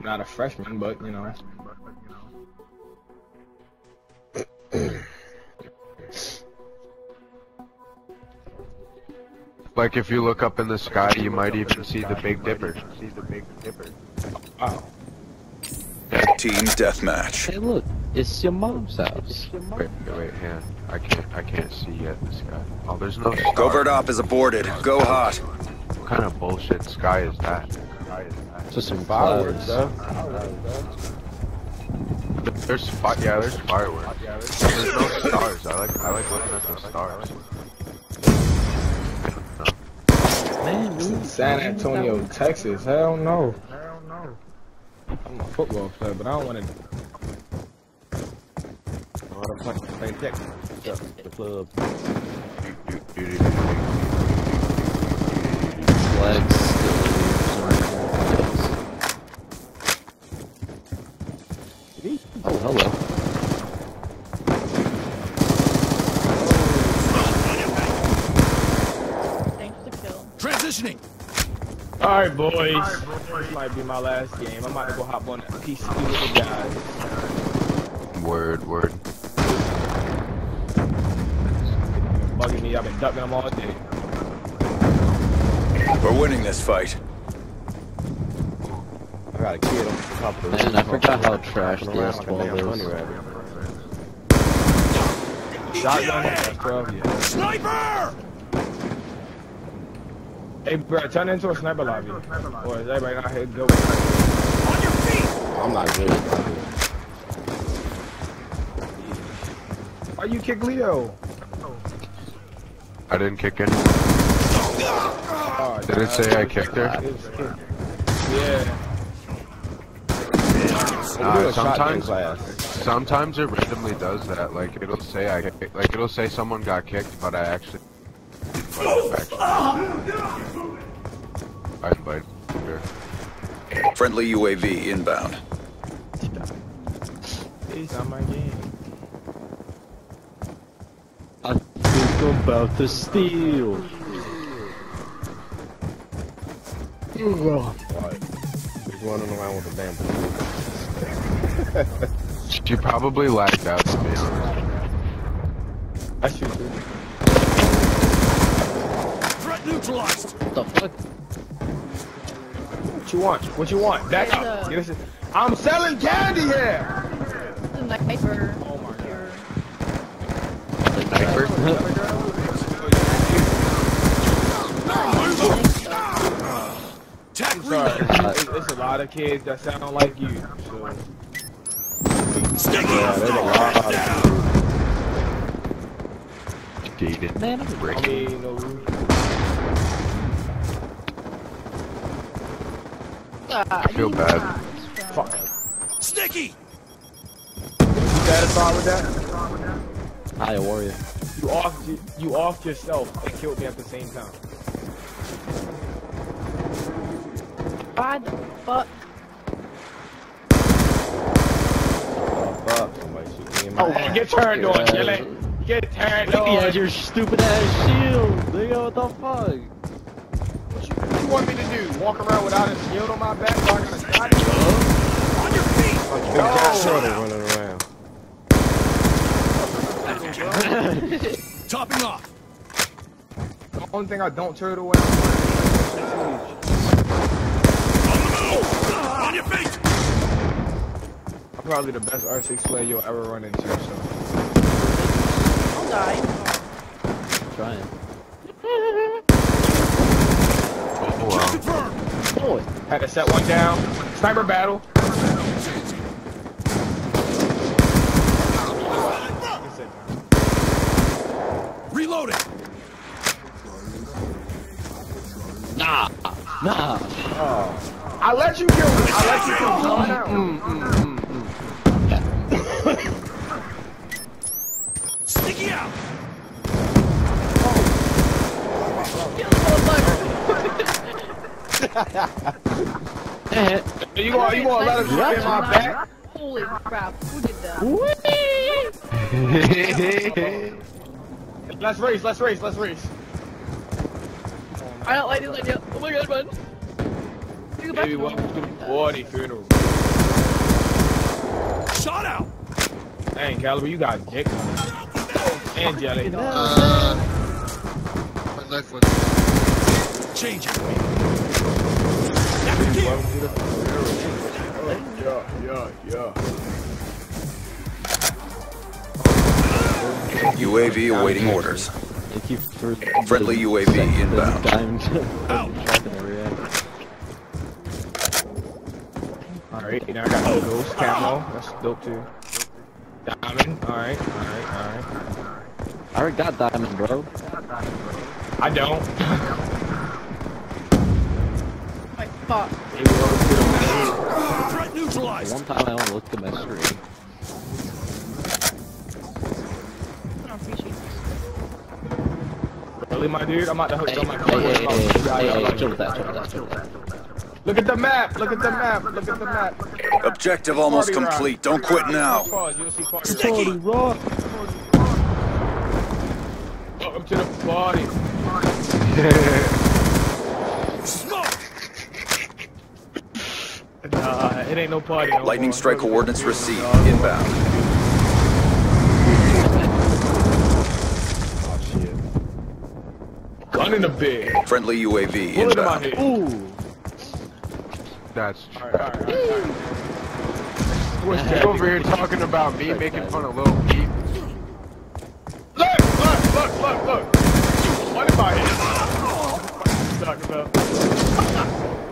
Not a freshman, but you know. Like if you look up in the sky, you might even see the Big Dipper. See the Big Dipper. Oh. Team deathmatch. Hey, look, it's your mom's house. Wait, wait, wait, hand. I can't, I can't see yet the sky. Oh, there's no star. Covert op is aborted. Go hot. What kind of bullshit sky is that? Sky? Just some Fireworks, clouds. though. There's fi- yeah, there's fireworks. There's no stars. I like, I like looking at the stars. Man, me, San Antonio, Texas. Hell no. I'm a football player, but I don't want to. I want to play, play tech. The club. You- you- you- Flex. Oh, hello. Thanks for the kill. Transitioning. All right, boys. This might be my last game. I might go hop on that PC with the guys. Word, word. Bugging me. I've been ducking them all day. We're winning this fight. I got a kid on top of the Man, I forgot how trash Walking around this like ball damn is. Shotgun. That's 12, yeah. Sniper! Hey, bro, turn into a sniper lobby. Or is everybody not here? Go. On your feet! I'm not good. Why you kick Leo? I didn't kick in. Oh, Did it say I kicked her? it was kick. Yeah. Uh, sometimes, sometimes it randomly does that. Like it'll say I, like it'll say someone got kicked, but I actually invited them back. I invited. Friendly UAV inbound. It's not my game. I think I'm about to steal. What? He's running around with a damn She probably lagged out to be honest. I shoot you. Threat neutralized. What the fuck? What you want? What you want? Back There's up. A... Us I'm selling candy here. The sniper. Oh my here. The sniper? I'm sorry. It's, it's a lot of kids that sound like you. So. Sticky. Yeah, there's a lot of Down. Dated. Man, I'm I mean, no. I feel bad. Fuck. Sticky. You satisfied with that? Hi, warrior. You off you, you offed yourself and killed me at the same time. Why the fuck? fuck. Somebody shoot me in my Oh, ass. get turned on, Yeah. kill it. Get turned He on. had your stupid ass shield. Nigga, what the fuck? What you, want me to do? Walk around without a shield on my back? So I gotta shot you? On your feet. Fuck, you got oh. shorty running around. Topping off. The only thing I don't turn away. On the move. On your feet. I'm probably the best R6 player you'll ever run into. So I'll die. trying. Oh wow. Confirmed. Boy. had to set one down. Sniper battle. Reloading. Nah. Nah. I let you kill me. I let you kill me. Calm down. Sticky out. Eh. You gonna you gonna let him shoot in my back? Holy crap. Who did that? Let's race. Let's race. Let's race. I don't like this idea. Oh my god, man. You Baby, better- welcome to the party funeral. Shot out. Dang, Caliber, you got dick. And jelly. Uh, my knife went. Change it. Welcome to the funeral. Yeah, yeah, yeah. UAV awaiting orders. Thank you for Friendly UAV inbound. Diamond. Out. Tracking the react. Alright, now I got the ghost camo. That's dope too. Diamond. Alright, alright, alright. I already got diamond, bro. I don't. My fuck. Baby, welcome to Threat neutralized. One time I only looked at my screen. I don't appreciate this. Really, my dude? I'm about to hook Hey, my hey, hey, hey, hey, hey, yeah, hey, like- chill with that, chill with that, chill with that. Look at the map. Look at the map. Look at the map. Objective almost Party rock. complete. Don't quit now. Pause. You'll see party. Sticky. rock! Welcome to the party. Nah, it ain't no party. No Lightning more. strike coordinates received. Inbound. Oh shit. Gun in the bed. Friendly UAV Bullet in inbound. head. Ooh! That's. What's that? over here talking about me making fun of Lil Peep. Look, look, look, look, look. What am I here? What you talking about?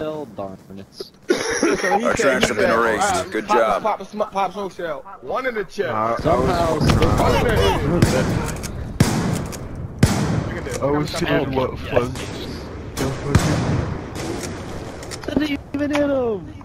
Well, darn it. So Our tracks have been erased. alright, Good pop, job. Pop, pop, pop, pop, smoke shell. One in the chest. Uh, I was Somehow, One in the head. Look at this. I Look was at the seeing map. what Yes. fun. Didn't even hit him!